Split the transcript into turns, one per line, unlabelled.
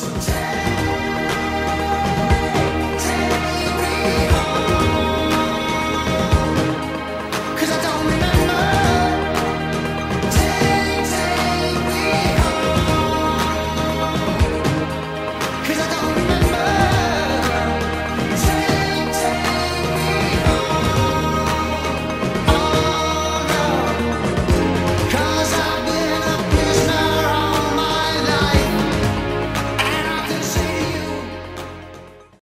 So